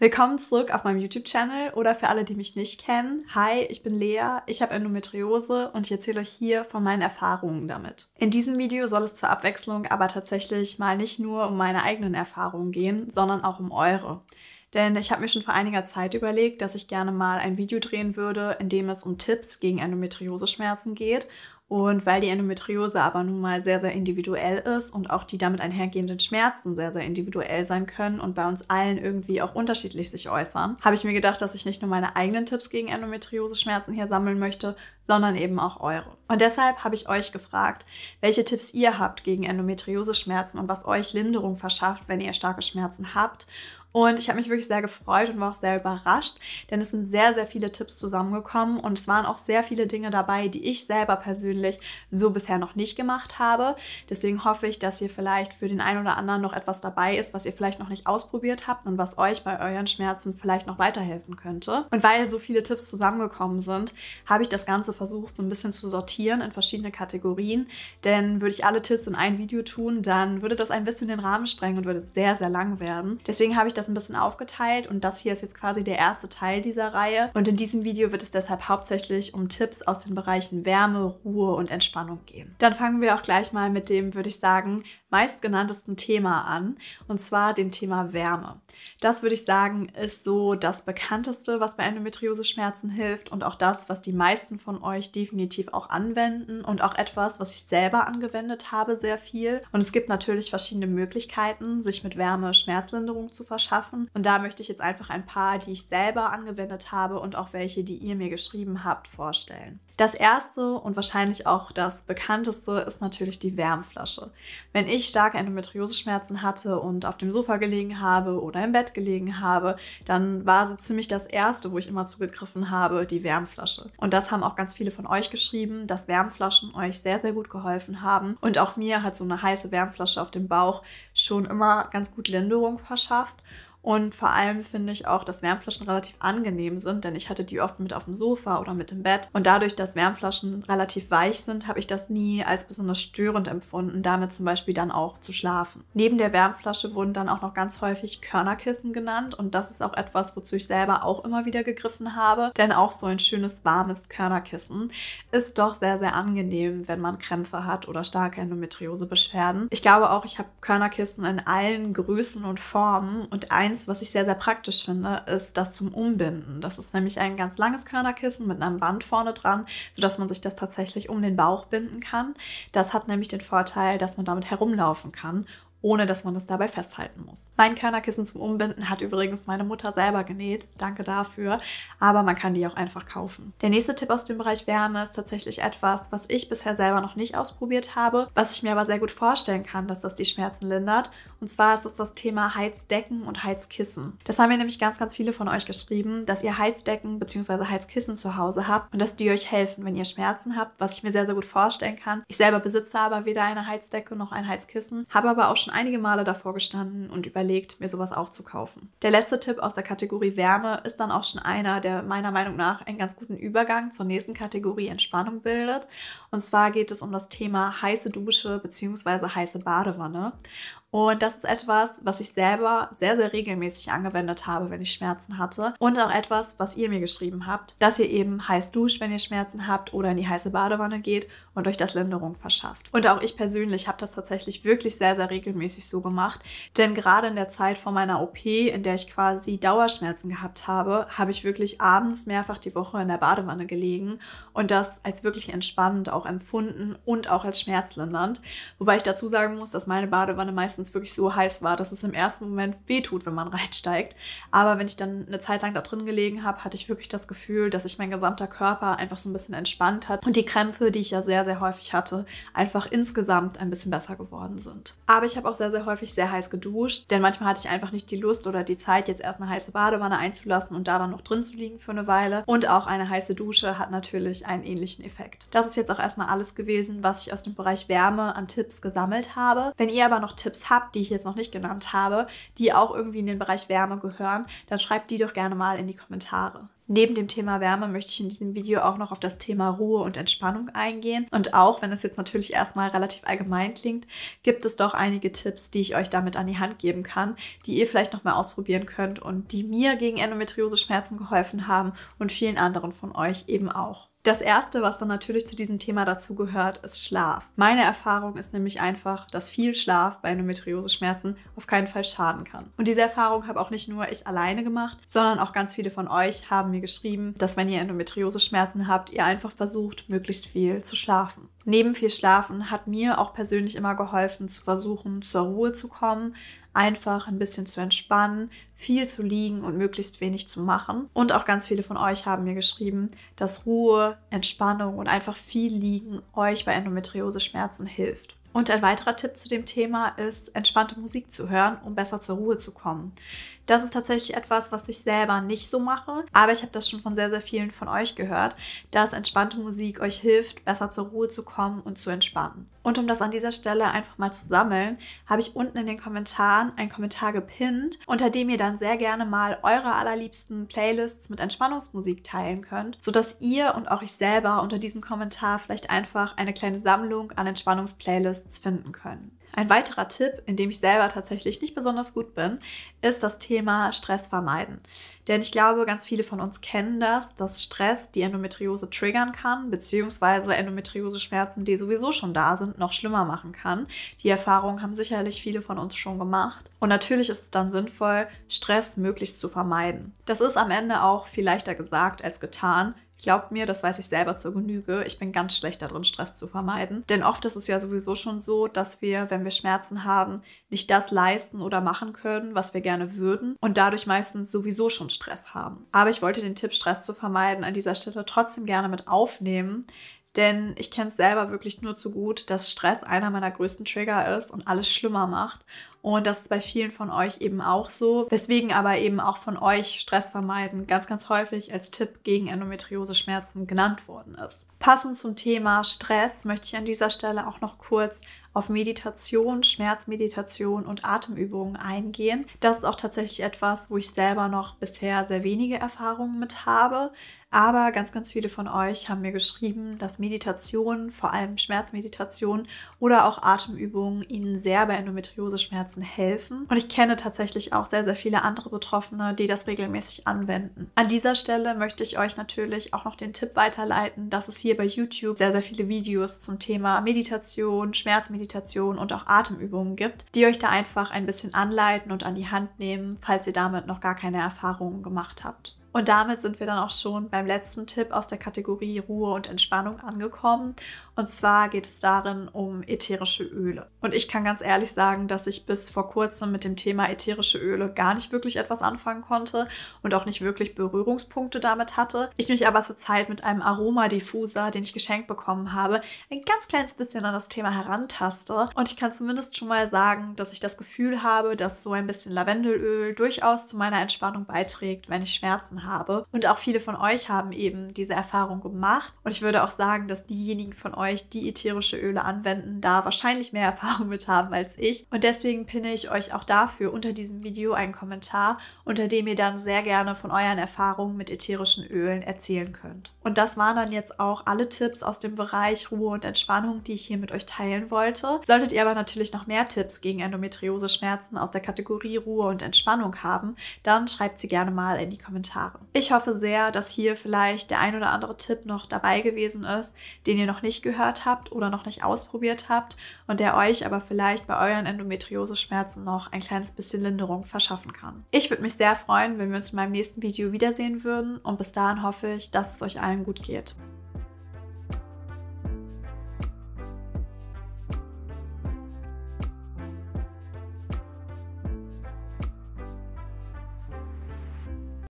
Willkommen zurück auf meinem YouTube-Channel oder für alle, die mich nicht kennen. Hi, ich bin Lea, ich habe Endometriose und ich erzähle euch hier von meinen Erfahrungen damit. In diesem Video soll es zur Abwechslung aber tatsächlich mal nicht nur um meine eigenen Erfahrungen gehen, sondern auch um eure. Denn ich habe mir schon vor einiger Zeit überlegt, dass ich gerne mal ein Video drehen würde, in dem es um Tipps gegen Endometriose-Schmerzen geht und weil die Endometriose aber nun mal sehr, sehr individuell ist und auch die damit einhergehenden Schmerzen sehr, sehr individuell sein können und bei uns allen irgendwie auch unterschiedlich sich äußern, habe ich mir gedacht, dass ich nicht nur meine eigenen Tipps gegen Endometriose-Schmerzen hier sammeln möchte, sondern eben auch eure. Und deshalb habe ich euch gefragt, welche Tipps ihr habt gegen Endometriose-Schmerzen und was euch Linderung verschafft, wenn ihr starke Schmerzen habt und ich habe mich wirklich sehr gefreut und war auch sehr überrascht, denn es sind sehr, sehr viele Tipps zusammengekommen und es waren auch sehr viele Dinge dabei, die ich selber persönlich so bisher noch nicht gemacht habe. Deswegen hoffe ich, dass hier vielleicht für den einen oder anderen noch etwas dabei ist, was ihr vielleicht noch nicht ausprobiert habt und was euch bei euren Schmerzen vielleicht noch weiterhelfen könnte. Und weil so viele Tipps zusammengekommen sind, habe ich das Ganze versucht, so ein bisschen zu sortieren in verschiedene Kategorien. Denn würde ich alle Tipps in ein Video tun, dann würde das ein bisschen den Rahmen sprengen und würde sehr, sehr lang werden. Deswegen habe ich das das ein bisschen aufgeteilt und das hier ist jetzt quasi der erste Teil dieser Reihe. Und in diesem Video wird es deshalb hauptsächlich um Tipps aus den Bereichen Wärme, Ruhe und Entspannung gehen. Dann fangen wir auch gleich mal mit dem, würde ich sagen, meistgenanntesten Thema an, und zwar dem Thema Wärme. Das würde ich sagen, ist so das bekannteste, was bei Endometriose-Schmerzen hilft und auch das, was die meisten von euch definitiv auch anwenden und auch etwas, was ich selber angewendet habe, sehr viel. Und es gibt natürlich verschiedene Möglichkeiten, sich mit Wärme Schmerzlinderung zu verschaffen. Und da möchte ich jetzt einfach ein paar, die ich selber angewendet habe und auch welche, die ihr mir geschrieben habt, vorstellen. Das erste und wahrscheinlich auch das bekannteste ist natürlich die Wärmflasche. Wenn ich starke Endometrioseschmerzen hatte und auf dem Sofa gelegen habe oder im Bett gelegen habe, dann war so ziemlich das erste, wo ich immer zugegriffen habe, die Wärmflasche. Und das haben auch ganz viele von euch geschrieben, dass Wärmflaschen euch sehr, sehr gut geholfen haben. Und auch mir hat so eine heiße Wärmflasche auf dem Bauch schon immer ganz gut Linderung verschafft. Und vor allem finde ich auch, dass Wärmflaschen relativ angenehm sind, denn ich hatte die oft mit auf dem Sofa oder mit im Bett. Und dadurch, dass Wärmflaschen relativ weich sind, habe ich das nie als besonders störend empfunden, damit zum Beispiel dann auch zu schlafen. Neben der Wärmflasche wurden dann auch noch ganz häufig Körnerkissen genannt. Und das ist auch etwas, wozu ich selber auch immer wieder gegriffen habe. Denn auch so ein schönes, warmes Körnerkissen ist doch sehr, sehr angenehm, wenn man Krämpfe hat oder starke Endometriosebeschwerden. Ich glaube auch, ich habe Körnerkissen in allen Größen und Formen und ein eins, was ich sehr, sehr praktisch finde, ist das zum Umbinden. Das ist nämlich ein ganz langes Körnerkissen mit einem Band vorne dran, sodass man sich das tatsächlich um den Bauch binden kann. Das hat nämlich den Vorteil, dass man damit herumlaufen kann ohne dass man es dabei festhalten muss. Mein Körnerkissen zum Umbinden hat übrigens meine Mutter selber genäht. Danke dafür. Aber man kann die auch einfach kaufen. Der nächste Tipp aus dem Bereich Wärme ist tatsächlich etwas, was ich bisher selber noch nicht ausprobiert habe, was ich mir aber sehr gut vorstellen kann, dass das die Schmerzen lindert. Und zwar ist es das Thema Heizdecken und Heizkissen. Das haben mir nämlich ganz, ganz viele von euch geschrieben, dass ihr Heizdecken bzw. Heizkissen zu Hause habt und dass die euch helfen, wenn ihr Schmerzen habt, was ich mir sehr, sehr gut vorstellen kann. Ich selber besitze aber weder eine Heizdecke noch ein Heizkissen, habe aber auch schon schon einige Male davor gestanden und überlegt, mir sowas auch zu kaufen. Der letzte Tipp aus der Kategorie Wärme ist dann auch schon einer, der meiner Meinung nach einen ganz guten Übergang zur nächsten Kategorie Entspannung bildet. Und zwar geht es um das Thema heiße Dusche bzw. heiße Badewanne. Und das ist etwas, was ich selber sehr, sehr regelmäßig angewendet habe, wenn ich Schmerzen hatte. Und auch etwas, was ihr mir geschrieben habt, dass ihr eben heiß duscht, wenn ihr Schmerzen habt oder in die heiße Badewanne geht und euch das Linderung verschafft. Und auch ich persönlich habe das tatsächlich wirklich sehr, sehr regelmäßig so gemacht. Denn gerade in der Zeit vor meiner OP, in der ich quasi Dauerschmerzen gehabt habe, habe ich wirklich abends mehrfach die Woche in der Badewanne gelegen und das als wirklich entspannend auch empfunden und auch als schmerzlindernd. Wobei ich dazu sagen muss, dass meine Badewanne meistens meistens wirklich so heiß war, dass es im ersten Moment wehtut, wenn man reinsteigt. Aber wenn ich dann eine Zeit lang da drin gelegen habe, hatte ich wirklich das Gefühl, dass sich mein gesamter Körper einfach so ein bisschen entspannt hat und die Krämpfe, die ich ja sehr, sehr häufig hatte, einfach insgesamt ein bisschen besser geworden sind. Aber ich habe auch sehr, sehr häufig sehr heiß geduscht, denn manchmal hatte ich einfach nicht die Lust oder die Zeit, jetzt erst eine heiße Badewanne einzulassen und da dann noch drin zu liegen für eine Weile. Und auch eine heiße Dusche hat natürlich einen ähnlichen Effekt. Das ist jetzt auch erstmal alles gewesen, was ich aus dem Bereich Wärme an Tipps gesammelt habe. Wenn ihr aber noch Tipps habt, die ich jetzt noch nicht genannt habe, die auch irgendwie in den Bereich Wärme gehören, dann schreibt die doch gerne mal in die Kommentare. Neben dem Thema Wärme möchte ich in diesem Video auch noch auf das Thema Ruhe und Entspannung eingehen. Und auch wenn es jetzt natürlich erstmal relativ allgemein klingt, gibt es doch einige Tipps, die ich euch damit an die Hand geben kann, die ihr vielleicht nochmal ausprobieren könnt und die mir gegen Endometriose-Schmerzen geholfen haben und vielen anderen von euch eben auch. Das erste, was dann natürlich zu diesem Thema dazu gehört, ist Schlaf. Meine Erfahrung ist nämlich einfach, dass viel Schlaf bei Endometriose-Schmerzen auf keinen Fall schaden kann. Und diese Erfahrung habe auch nicht nur ich alleine gemacht, sondern auch ganz viele von euch haben mir geschrieben, dass wenn ihr Endometriose-Schmerzen habt, ihr einfach versucht, möglichst viel zu schlafen. Neben viel Schlafen hat mir auch persönlich immer geholfen, zu versuchen, zur Ruhe zu kommen, einfach ein bisschen zu entspannen, viel zu liegen und möglichst wenig zu machen. Und auch ganz viele von euch haben mir geschrieben, dass Ruhe, Entspannung und einfach viel liegen euch bei Endometriose-Schmerzen hilft. Und ein weiterer Tipp zu dem Thema ist, entspannte Musik zu hören, um besser zur Ruhe zu kommen. Das ist tatsächlich etwas, was ich selber nicht so mache, aber ich habe das schon von sehr, sehr vielen von euch gehört, dass entspannte Musik euch hilft, besser zur Ruhe zu kommen und zu entspannen. Und um das an dieser Stelle einfach mal zu sammeln, habe ich unten in den Kommentaren einen Kommentar gepinnt, unter dem ihr dann sehr gerne mal eure allerliebsten Playlists mit Entspannungsmusik teilen könnt, sodass ihr und auch ich selber unter diesem Kommentar vielleicht einfach eine kleine Sammlung an Entspannungsplaylists finden können. Ein weiterer Tipp, in dem ich selber tatsächlich nicht besonders gut bin, ist das Thema Stress vermeiden. Denn ich glaube, ganz viele von uns kennen das, dass Stress die Endometriose triggern kann, beziehungsweise Endometriose-Schmerzen, die sowieso schon da sind, noch schlimmer machen kann. Die Erfahrung haben sicherlich viele von uns schon gemacht. Und natürlich ist es dann sinnvoll, Stress möglichst zu vermeiden. Das ist am Ende auch viel leichter gesagt als getan. Glaubt mir, das weiß ich selber zur Genüge. Ich bin ganz schlecht darin, Stress zu vermeiden. Denn oft ist es ja sowieso schon so, dass wir, wenn wir Schmerzen haben, nicht das leisten oder machen können, was wir gerne würden und dadurch meistens sowieso schon Stress haben. Aber ich wollte den Tipp, Stress zu vermeiden, an dieser Stelle trotzdem gerne mit aufnehmen, denn ich kenne es selber wirklich nur zu gut, dass Stress einer meiner größten Trigger ist und alles schlimmer macht. Und das ist bei vielen von euch eben auch so. Weswegen aber eben auch von euch Stress vermeiden ganz, ganz häufig als Tipp gegen Endometriose-Schmerzen genannt worden ist. Passend zum Thema Stress möchte ich an dieser Stelle auch noch kurz auf Meditation, Schmerzmeditation und Atemübungen eingehen. Das ist auch tatsächlich etwas, wo ich selber noch bisher sehr wenige Erfahrungen mit habe. Aber ganz, ganz viele von euch haben mir geschrieben, dass Meditation, vor allem Schmerzmeditation oder auch Atemübungen ihnen sehr bei Endometriose-Schmerzen helfen. Und ich kenne tatsächlich auch sehr, sehr viele andere Betroffene, die das regelmäßig anwenden. An dieser Stelle möchte ich euch natürlich auch noch den Tipp weiterleiten, dass es hier bei YouTube sehr, sehr viele Videos zum Thema Meditation, Schmerzmeditation und auch Atemübungen gibt, die euch da einfach ein bisschen anleiten und an die Hand nehmen, falls ihr damit noch gar keine Erfahrungen gemacht habt. Und damit sind wir dann auch schon beim letzten Tipp aus der Kategorie Ruhe und Entspannung angekommen. Und zwar geht es darin um ätherische Öle. Und ich kann ganz ehrlich sagen, dass ich bis vor kurzem mit dem Thema ätherische Öle gar nicht wirklich etwas anfangen konnte und auch nicht wirklich Berührungspunkte damit hatte. Ich mich aber zurzeit mit einem Aromadiffuser, den ich geschenkt bekommen habe, ein ganz kleines bisschen an das Thema herantaste. Und ich kann zumindest schon mal sagen, dass ich das Gefühl habe, dass so ein bisschen Lavendelöl durchaus zu meiner Entspannung beiträgt, wenn ich Schmerzen habe. Und auch viele von euch haben eben diese Erfahrung gemacht. Und ich würde auch sagen, dass diejenigen von euch, die ätherische Öle anwenden, da wahrscheinlich mehr Erfahrung mit haben als ich. Und deswegen pinne ich euch auch dafür unter diesem Video einen Kommentar, unter dem ihr dann sehr gerne von euren Erfahrungen mit ätherischen Ölen erzählen könnt. Und das waren dann jetzt auch alle Tipps aus dem Bereich Ruhe und Entspannung, die ich hier mit euch teilen wollte. Solltet ihr aber natürlich noch mehr Tipps gegen Endometriose-Schmerzen aus der Kategorie Ruhe und Entspannung haben, dann schreibt sie gerne mal in die Kommentare. Ich hoffe sehr, dass hier vielleicht der ein oder andere Tipp noch dabei gewesen ist, den ihr noch nicht gehört gehört habt oder noch nicht ausprobiert habt und der euch aber vielleicht bei euren Endometriose-Schmerzen noch ein kleines bisschen Linderung verschaffen kann. Ich würde mich sehr freuen, wenn wir uns in meinem nächsten Video wiedersehen würden und bis dahin hoffe ich, dass es euch allen gut geht.